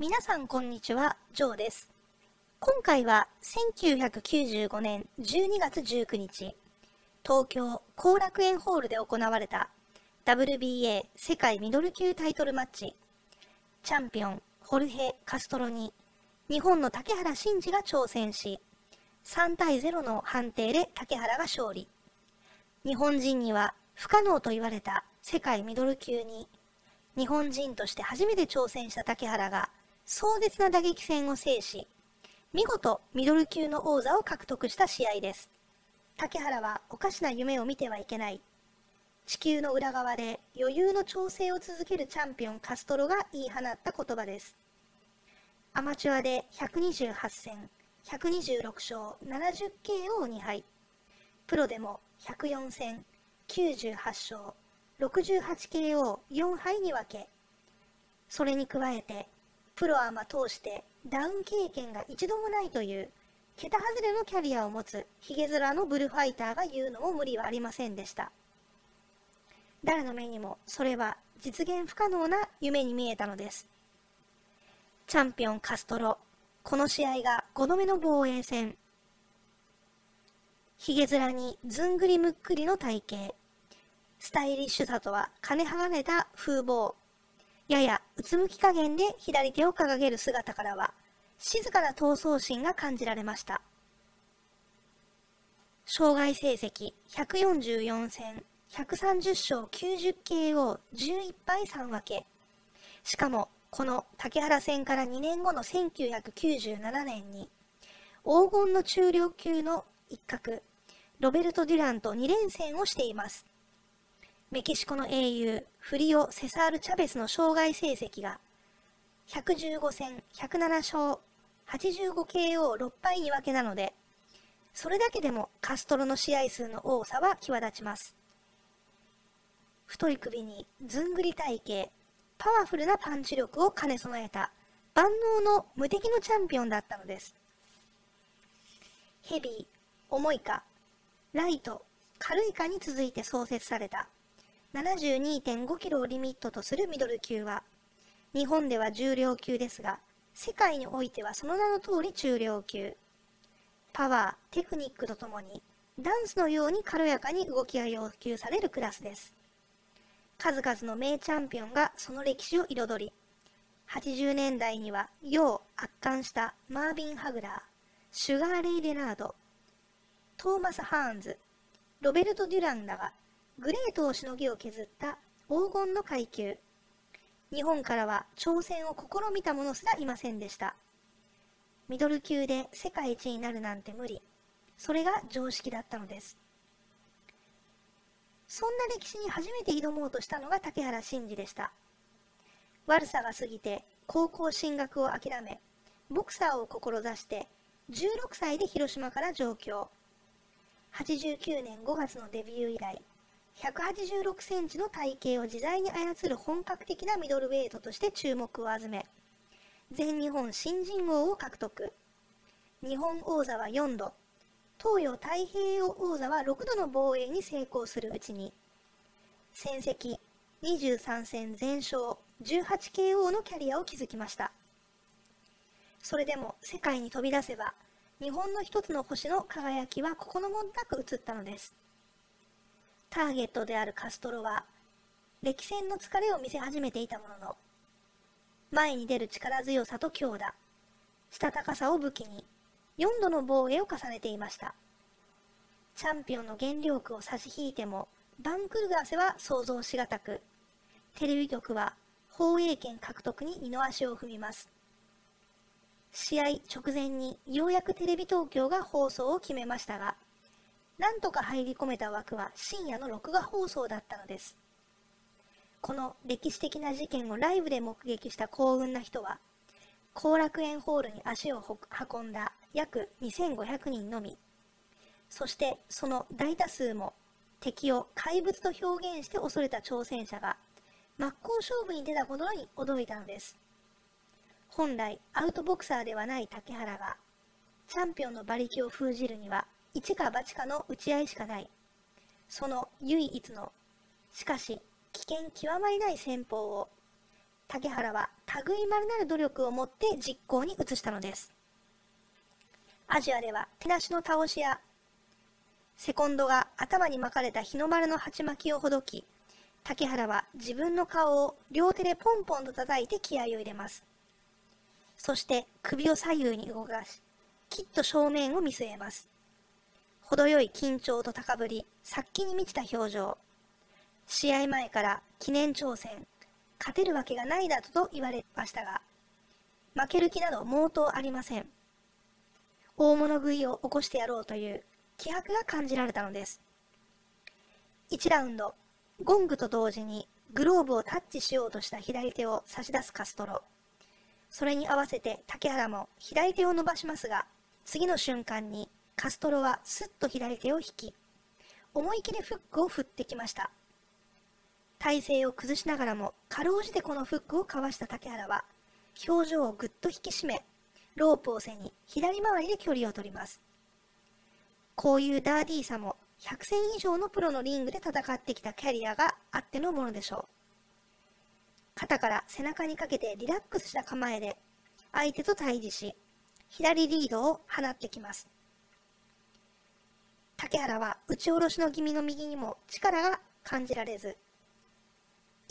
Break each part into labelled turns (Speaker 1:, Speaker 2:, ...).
Speaker 1: 皆さんこんにちは、ジョーです。今回は1995年12月19日、東京後楽園ホールで行われた WBA 世界ミドル級タイトルマッチ、チャンピオンホルヘ・カストロに日本の竹原慎二が挑戦し、3対0の判定で竹原が勝利。日本人には不可能と言われた世界ミドル級に日本人として初めて挑戦した竹原が壮絶な打撃戦を制し、見事ミドル級の王座を獲得した試合です。竹原はおかしな夢を見てはいけない。地球の裏側で余裕の調整を続けるチャンピオンカストロが言い放った言葉です。アマチュアで128戦、126勝、70KO 2敗。プロでも104戦、98勝、68KO4 敗に分け、それに加えて、プロアマ通してダウン経験が一度もないという、桁外れのキャリアを持つヒゲ面のブルファイターが言うのも無理はありませんでした。誰の目にもそれは実現不可能な夢に見えたのです。チャンピオンカストロ、この試合が5度目の防衛戦。ヒゲ面にずんぐりむっくりの体型。スタイリッシュさとは金剥がれた風貌。ややうつむき加減で左手を掲げる姿からは、静かな闘争心が感じられました。障害成績144戦、130勝 90KO11 敗3分け。しかも、この竹原戦から2年後の1997年に、黄金の中量級の一角、ロベルト・デュランと2連戦をしています。メキシコの英雄、フリオ・セサール・チャベスの障害成績が、115戦107勝 85KO6 敗に分けなので、それだけでもカストロの試合数の多さは際立ちます。太い首にずんぐり体型、パワフルなパンチ力を兼ね備えた万能の無敵のチャンピオンだったのです。ヘビー、重いか、ライト、軽いかに続いて創設された72.5キロをリミットとするミドル級は、日本では重量級ですが、世界においてはその名の通り中量級。パワー、テクニックとともに、ダンスのように軽やかに動きが要求されるクラスです。数々の名チャンピオンがその歴史を彩り、80年代には世を圧巻したマービン・ハグラー、シュガー・レイ・レナード、トーマス・ハーンズ、ロベルト・デュランらがグレートをしのぎを削った黄金の階級。日本からは挑戦を試みた者すらいませんでした。ミドル級で世界一になるなんて無理。それが常識だったのです。そんな歴史に初めて挑もうとしたのが竹原慎二でした。悪さが過ぎて高校進学を諦め、ボクサーを志して16歳で広島から上京。89年5月のデビュー以来、186センチの体型を自在に操る本格的なミドルウェイトとして注目を集め、全日本新人王を獲得。日本王座は4度、東洋太平洋王座は6度の防衛に成功するうちに、戦績23戦全勝 18KO のキャリアを築きました。それでも世界に飛び出せば、日本の一つの星の輝きは心もなく映ったのです。ターゲットであるカストロは、歴戦の疲れを見せ始めていたものの、前に出る力強さと強打、したたかさを武器に、4度の防衛を重ねていました。チャンピオンの原料区を差し引いても、番狂わせは想像しがたく、テレビ局は放映権獲得に二の足を踏みます。試合直前にようやくテレビ東京が放送を決めましたが、なんとか入り込めた枠は深夜の録画放送だったのです。この歴史的な事件をライブで目撃した幸運な人は、後楽園ホールに足を運んだ約2500人のみ。そしてその大多数も敵を怪物と表現して恐れた挑戦者が真っ向勝負に出たことに驚いたのです。本来アウトボクサーではない竹原がチャンピオンの馬力を封じるには一か八かの打ち合いしかない。その唯一の、しかし危険極まりない戦法を竹原は類まれなる努力をもって実行に移したのです。アジアでは手なしの倒しやセコンドが頭に巻かれた日の丸の鉢巻きをほどき、竹原は自分の顔を両手でポンポンと叩いて気合を入れます。そして首を左右に動かし、きっと正面を見据えます。程よい緊張と高ぶり、殺気に満ちた表情。試合前から記念挑戦、勝てるわけがないだと言われましたが、負ける気など毛頭ありません。大物食いを起こしてやろうという気迫が感じられたのです。1ラウンド、ゴングと同時にグローブをタッチしようとした左手を差し出すカストロ。それに合わせて竹原も左手を伸ばしますが、次の瞬間にカストロはすっと左手を引き、思い切りフックを振ってきました。体勢を崩しながらも、かろうじてこのフックをかわした竹原は、表情をぐっと引き締め、ロープを背に左回りで距離を取ります。こういうダーディーさも100戦以上のプロのリングで戦ってきたキャリアがあってのものでしょう。肩から背中にかけてリラックスした構えで相手と対峙し、左リードを放ってきます。竹原は打ち下ろしの気味の右にも力が感じられず、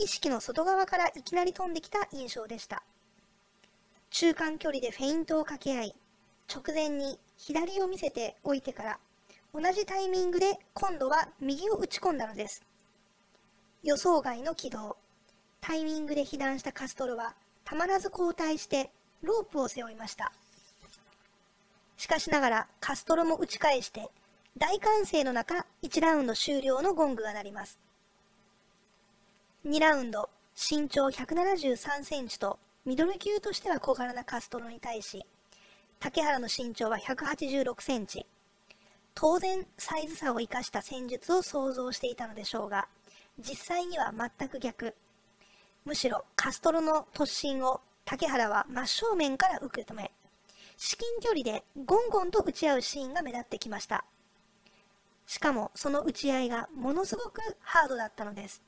Speaker 1: 意識の外側からいきなり飛んできた印象でした。中間距離でフェイントを掛け合い、直前に左を見せておいてから、同じタイミングで今度は右を打ち込んだのです。予想外の軌道。タイミングで被弾したカストロは、たまらず交代してロープを背負いました。しかしながらカストロも打ち返して、大歓声の中、1ラウンド終了のゴングが鳴ります。2ラウンド、身長173センチとミドル級としては小柄なカストロに対し、竹原の身長は186センチ。当然、サイズ差を生かした戦術を想像していたのでしょうが、実際には全く逆。むしろ、カストロの突進を竹原は真正面から受け止め、至近距離でゴンゴンと打ち合うシーンが目立ってきました。しかも、その打ち合いがものすごくハードだったのです。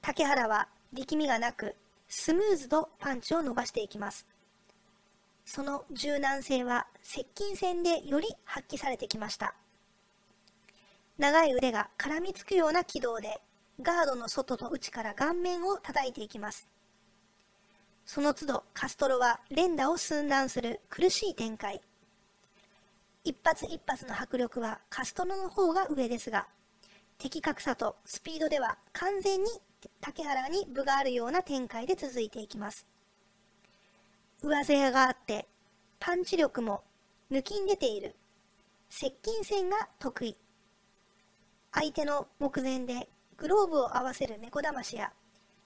Speaker 1: 竹原は力みがなく、スムーズとパンチを伸ばしていきます。その柔軟性は接近戦でより発揮されてきました。長い腕が絡みつくような軌道で、ガードの外と内から顔面を叩いていきます。その都度カストロは連打を寸断する苦しい展開。一発一発の迫力はカストロの方が上ですが、的確さとスピードでは完全に竹原に分があるような展開で続いていきます。上背があって、パンチ力も抜きん出ている。接近戦が得意。相手の目前でグローブを合わせる猫だましや、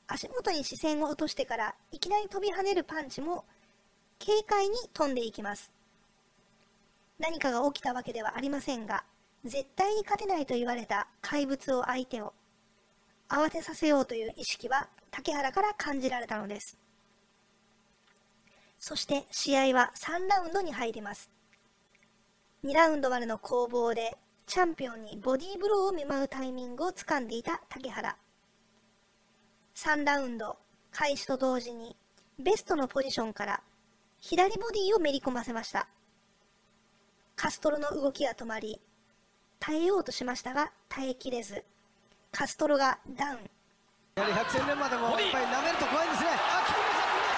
Speaker 1: 足元に視線を落としてからいきなり飛び跳ねるパンチも軽快に飛んでいきます。何かが起きたわけではありませんが、絶対に勝てないと言われた怪物を相手を慌てさせようという意識は竹原から感じられたのです。そして試合は3ラウンドに入ります。2ラウンドまでの攻防でチャンピオンにボディーブローを見舞うタイミングをつかんでいた竹原。3ラウンド開始と同時にベストのポジションから左ボディをめり込ませました。カストロの動きが止まり、耐えようとしましたが耐えきれず、カストロがダウン。
Speaker 2: やはり百戦錬磨でもやっぱり舐めると怖いんですねあ決めました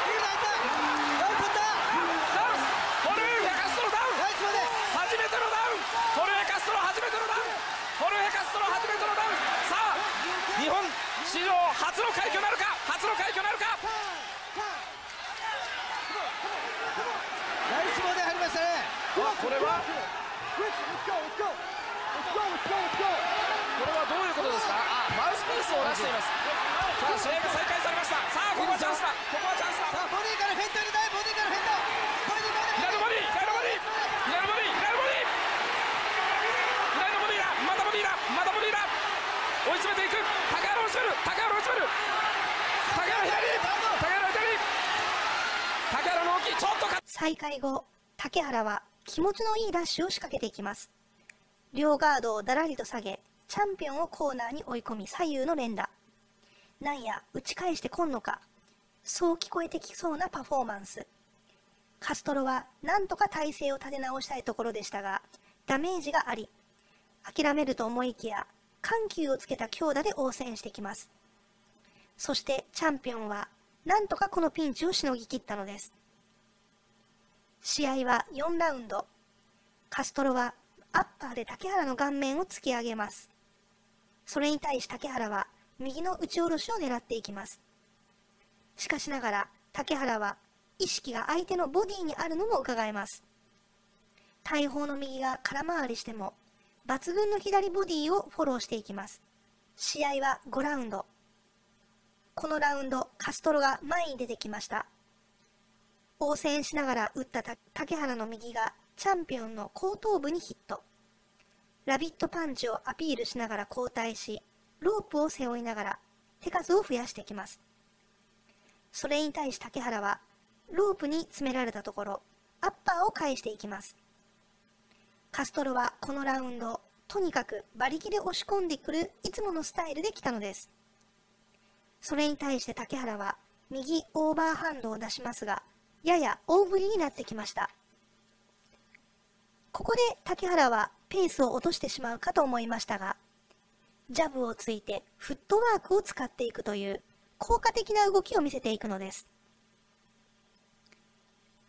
Speaker 2: 決めましたいいライダーダウン取った
Speaker 3: ダウンホルーヘカストロダウンナイスまで初めてのダウンホルーヘカストロ初めてのダウンホルーヘカストロ初めてのダウンさあ日本史上初の快挙なるか初の快挙なるか
Speaker 2: ナイスボディ入りましたね
Speaker 3: あこれはを出しています。さあ試合が再開されました。さあここはチャンスだ。ここはチャンスだ。
Speaker 2: さあボディからフェント入れたいボディからフェントこれで
Speaker 3: 左のボディ左のボディ。左のボディ左のボディ。左のボディだ。またボディだ。またボディだ。追い詰めていく。高原を追い詰める高原を追い詰める高原左高原左高原の動きちょっと
Speaker 1: 再開後竹原は気持ちのいいダッシュを仕掛けていきます。両ガードをだらりと下げチャンピオンをコーナーに追い込み左右の連打。なんや打ち返してこんのか。そう聞こえてきそうなパフォーマンス。カストロはなんとか体勢を立て直したいところでしたがダメージがあり諦めると思いきや緩急をつけた強打で応戦してきます。そしてチャンピオンはなんとかこのピンチをしのぎ切ったのです。試合は4ラウンド。カストロはアッパーで竹原の顔面を突き上げます。それに対し竹原は右の打ち下ろしを狙っていきます。しかしながら竹原は意識が相手のボディにあるのも伺えます。大砲の右が空回りしても抜群の左ボディをフォローしていきます。試合は5ラウンド。このラウンドカストロが前に出てきました。応戦しながら打った竹原の右がチャンピオンの後頭部にヒット。ラビットパンチをアピールしながら交代しロープを背負いながら手数を増やしてきます。それに対し竹原はロープに詰められたところアッパーを返していきます。カストロはこのラウンドとにかく馬力で押し込んでくるいつものスタイルで来たのです。それに対して竹原は右オーバーハンドを出しますがやや大振りになってきました。ここで竹原はペースを落としてしまうかと思いましたがジャブをついてフットワークを使っていくという効果的な動きを見せていくのです。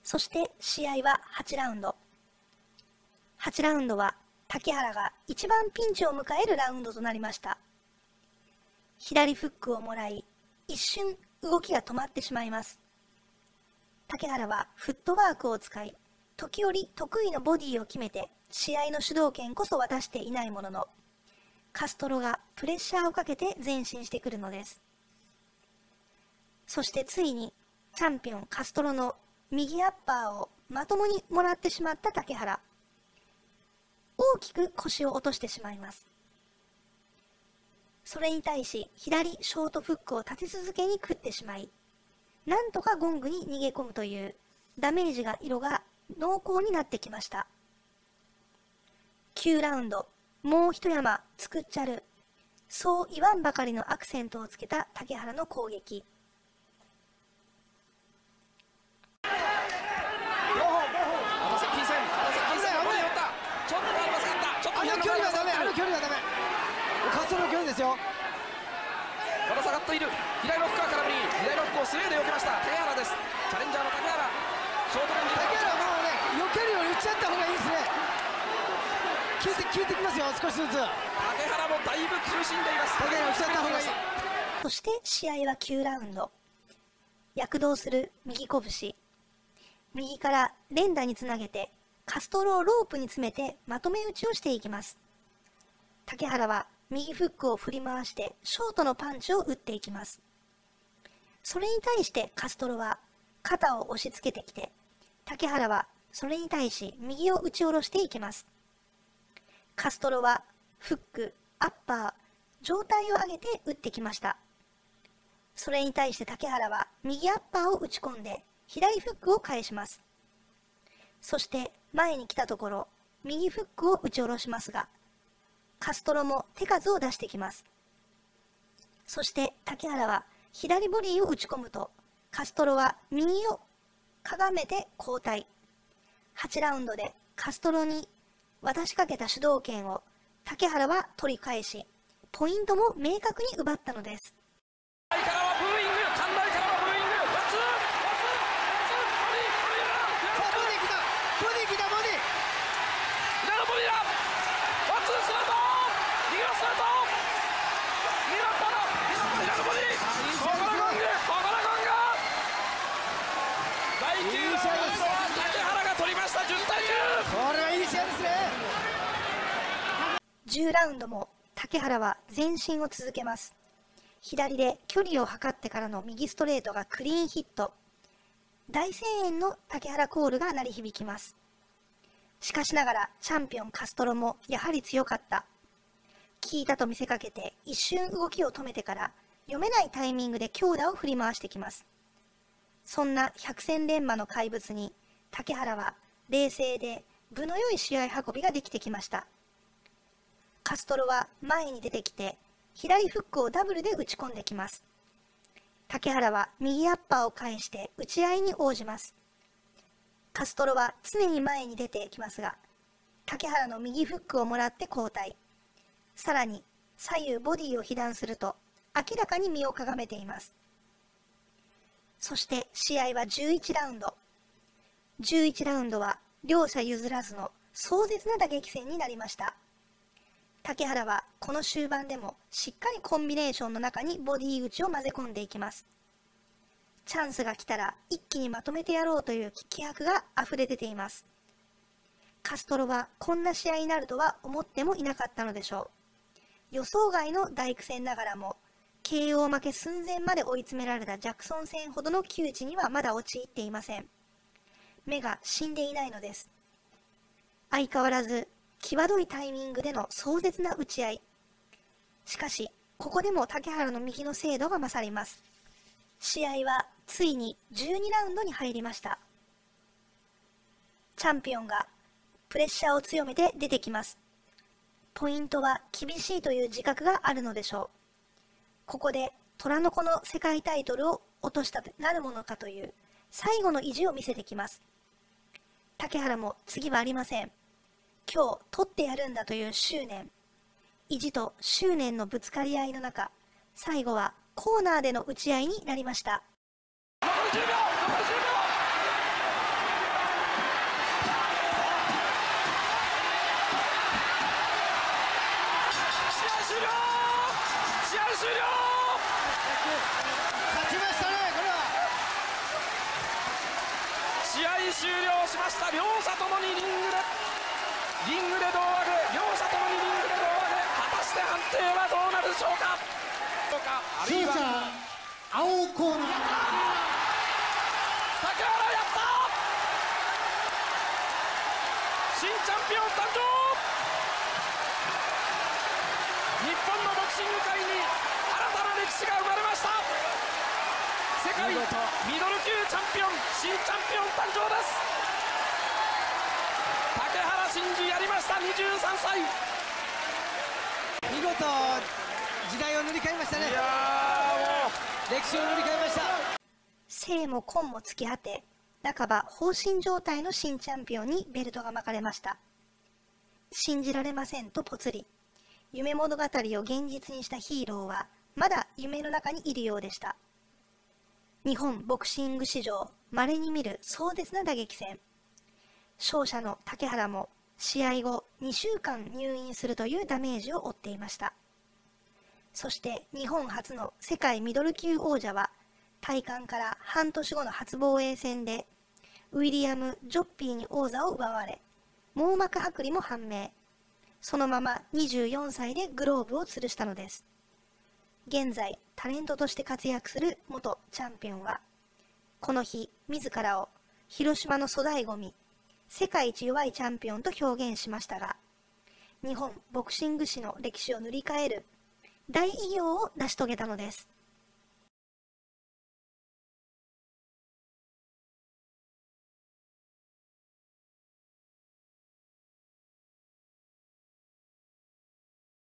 Speaker 1: そして試合は8ラウンド。8ラウンドは竹原が一番ピンチを迎えるラウンドとなりました。左フックをもらい一瞬動きが止まってしまいます。竹原はフットワークを使い時折得意のボディを決めて試合の主導権こそ渡していないもののカストロがプレッシャーをかけて前進してくるのです。そしてついにチャンピオンカストロの右アッパーをまともにもらってしまった竹原。大きく腰を落としてしまいます。それに対し左ショートフックを立て続けに食ってしまいなんとかゴングに逃げ込むというダメージが色が濃厚になってきました。9ラウンドもう一山作っちゃる。そう言わんばかりのアクセントをつけた竹原の攻撃。
Speaker 2: 距離はダメあの距離はダメ。カストロの距離ですよ
Speaker 3: っている。左のフッカーから振り左のフックをスウェーで避けました。竹原です。チャレンジャーの竹原。ショートレンジ
Speaker 2: 竹原はもうね避けるより打ち合った方がいいですね。効いて効いてきますよ少しずつ。竹
Speaker 3: 原もだいぶ苦しんでいます。
Speaker 2: 竹原打ち合った方がいい。
Speaker 1: そして試合は9ラウンド。躍動する右拳。右から連打につなげてカストロをロープに詰めてまとめ打ちをしていきます。竹原は右フックを振り回してショートのパンチを打っていきます。それに対してカストロは肩を押し付けてきて竹原はそれに対し右を打ち下ろしていきます。カストロはフックアッパー上体を上げて打ってきました。それに対して竹原は右アッパーを打ち込んで左フックを返します。そして前に来たところ右フックを打ち下ろしますがカストロも手数を出してきます。そして竹原は左ボディを打ち込むとカストロは右をかがめて交代。8ラウンドでカストロに渡しかけた主導権を竹原は取り返しポイントも明確に奪ったのです。10ラウンドも竹原は前進を続けます。左で距離を測ってからの右ストレートがクリーンヒット。大声援の竹原コールが鳴り響きます。しかしながらチャンピオンカストロもやはり強かった。効いたと見せかけて一瞬動きを止めてから読めないタイミングで強打を振り回してきます。そんな百戦錬磨の怪物に竹原は冷静で部の良い試合運びができてきました。カストロは前に出てきて左フックをダブルで打ち込んできます竹原は右アッパーを返して打ち合いに応じます。カストロは常に前に出てきますが、竹原の右フックをもらって交代。さらに左右ボディを被弾すると明らかに身をかがめています。そして試合は11ラウンド。11ラウンドは両者譲らずの壮絶な打撃戦になりました。竹原はこの終盤でもしっかりコンビネーションの中にボディ打ちを混ぜ込んでいきます。チャンスが来たら一気にまとめてやろうという気迫が溢れ出ています。カストロはこんな試合になるとは思ってもいなかったのでしょう。予想外の大苦戦ながらも KO 負け寸前まで追い詰められたジャクソン戦ほどの窮地にはまだ陥っていません。目が死んでいないのです。相変わらず際どいタイミングでの壮絶な打ち合い。しかし、ここでも竹原の右の精度が勝ります。試合はついに12ラウンドに入りました。チャンピオンがプレッシャーを強めて出てきます。ポイントは厳しいという自覚があるのでしょう。ここで虎の子の世界タイトルを落としたとなるものかという最後の意地を見せてきます。竹原も次はありません。今日取ってやるんだという執念。意地と執念のぶつかり合いの中、最後はコーナーでの打ち合いになりました。
Speaker 3: 試合終了
Speaker 2: したねこれは
Speaker 3: 試合終了しました両者ともにリングでリングで胴上げ両者ともにリングで胴上げ果たして判定はどうなるでしょうか？
Speaker 4: 勝者
Speaker 3: は
Speaker 4: 青コーナー。
Speaker 3: 竹原やった新チャンピオン誕生！日本のボクシング界に新たな歴史が生まれました。世界ミドル級チャンピオン新チャンピオン誕生です竹原慎二やりました23歳い
Speaker 2: 見事時代を塗り替えましたね
Speaker 3: やーもう
Speaker 2: 歴史を塗り替えました
Speaker 1: 生も根も突き果て、半ば放心状態の新チャンピオンにベルトが巻かれました。信じられませんとぽつり。夢物語を現実にしたヒーローは、まだ夢の中にいるようでした。日本ボクシング史上、稀に見る壮絶な打撃戦。勝者の竹原も、試合後2週間入院するというダメージを負っていました。そして日本初の世界ミドル級王者は、体感から半年後の初防衛戦で、ウィリアム・ジョッピーに王座を奪われ、網膜剥離も判明。そのまま24歳でグローブを吊るしたのです。現在、タレントとして活躍する元チャンピオンは、この日、自らを広島の粗大ゴミ、世界一弱いチャンピオンと表現しましたが、日本ボクシング史の歴史を塗り替える大偉業を成し遂げたのです。